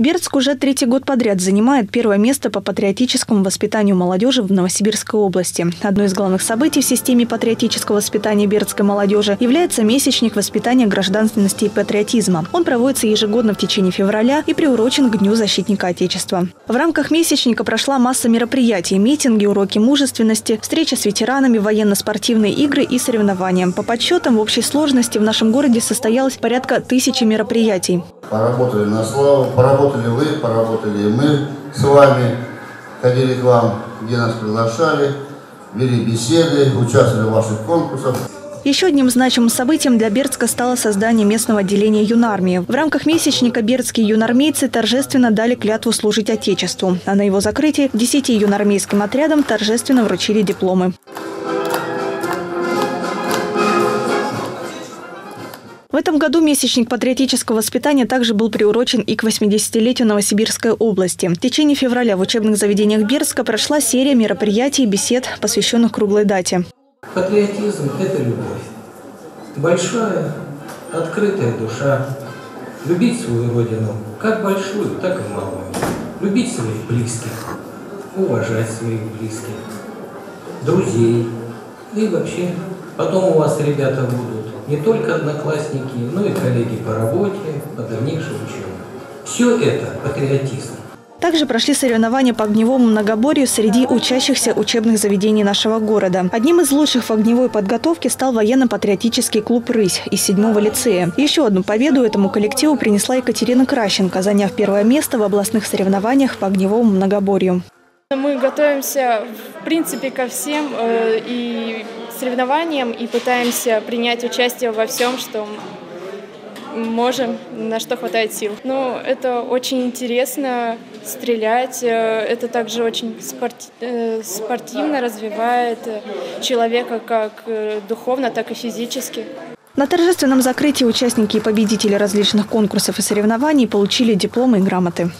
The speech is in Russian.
Бердск уже третий год подряд занимает первое место по патриотическому воспитанию молодежи в Новосибирской области. Одно из главных событий в системе патриотического воспитания бердской молодежи является месячник воспитания гражданственности и патриотизма. Он проводится ежегодно в течение февраля и приурочен к Дню защитника Отечества. В рамках месячника прошла масса мероприятий, митинги, уроки мужественности, встречи с ветеранами, военно-спортивные игры и соревнования. По подсчетам, в общей сложности в нашем городе состоялось порядка тысячи мероприятий. Поработали на славу, поработали вы, поработали мы с вами, ходили к вам, где нас приглашали, вели беседы, участвовали в ваших конкурсах. Еще одним значимым событием для Бердска стало создание местного отделения юнармии. В рамках месячника бердские юнармейцы торжественно дали клятву служить Отечеству. А на его закрытии 10 юнармейским отрядам торжественно вручили дипломы. В этом году месячник патриотического воспитания также был приурочен и к 80-летию Новосибирской области. В течение февраля в учебных заведениях Бердска прошла серия мероприятий и бесед, посвященных круглой дате. Патриотизм – это любовь. Большая, открытая душа. Любить свою родину как большую, так и малую. Любить своих близких, уважать своих близких, друзей. И вообще, потом у вас ребята будут не только одноклассники, но и коллеги по работе, по дальнейшей учебе. Все это патриотизм. Также прошли соревнования по огневому многоборью среди учащихся учебных заведений нашего города. Одним из лучших в огневой подготовке стал военно-патриотический клуб «Рысь» из седьмого лицея. Еще одну победу этому коллективу принесла Екатерина Кращенко, заняв первое место в областных соревнованиях по огневому многоборью. Мы готовимся, в принципе, ко всем э, и соревнованиям и пытаемся принять участие во всем, что можем, на что хватает сил. Ну, это очень интересно стрелять. Э, это также очень спорти э, спортивно развивает человека как духовно, так и физически. На торжественном закрытии участники и победители различных конкурсов и соревнований получили дипломы и грамоты.